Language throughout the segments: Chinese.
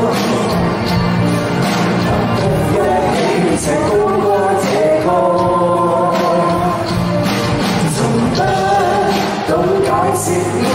能一起齐高歌这个，从不懂解释。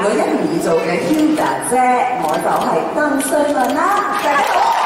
埋女欣怡做嘅 Hilda 姐，我就係鄧萃雯啦，大家好。